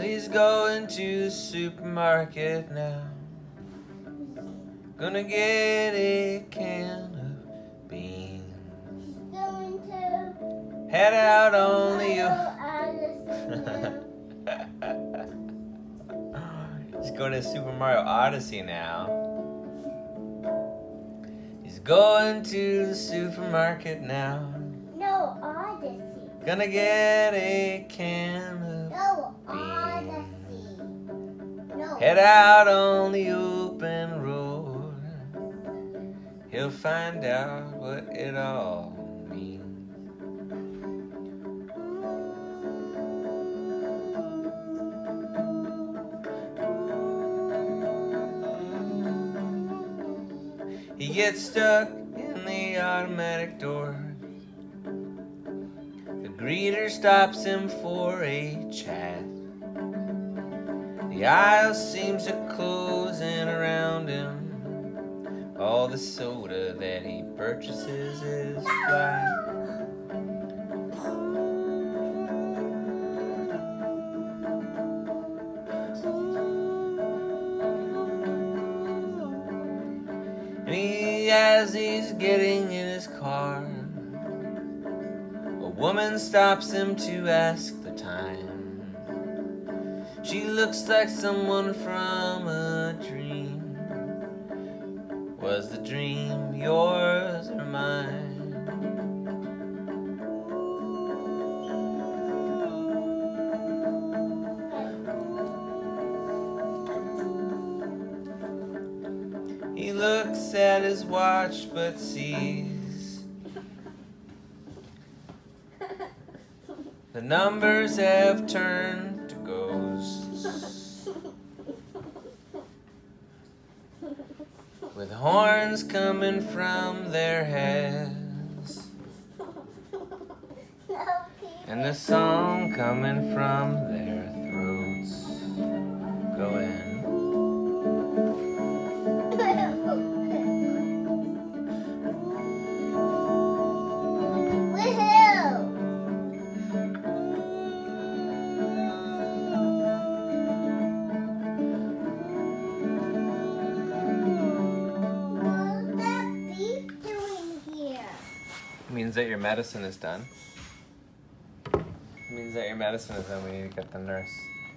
He's going to the supermarket now. Gonna get a can of beans. Going to Head out on the. He's going to Super Mario Odyssey now. He's going to the supermarket now. No Odyssey. Gonna get a can of. No Beans. No. Head out on the open road. He'll find out what it all means. He gets stuck in the automatic door. Greeter stops him for a chat. The aisle seems to close in around him. All the soda that he purchases is flat. And he, as he's getting in his car, woman stops him to ask the time. She looks like someone from a dream. Was the dream yours or mine? He looks at his watch but sees the numbers have turned to ghosts. With horns coming from their heads and the song coming from their throats. Go in. Means that your medicine is done. Means that your medicine is done. We need to get the nurse.